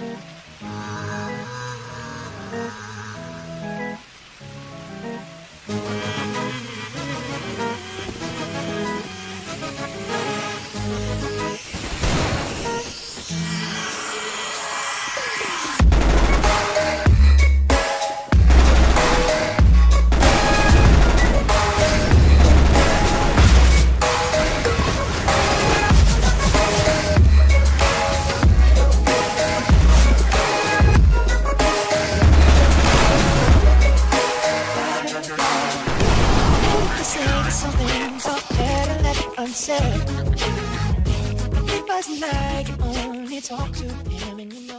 thank you said it wasn't like you only talked to him and you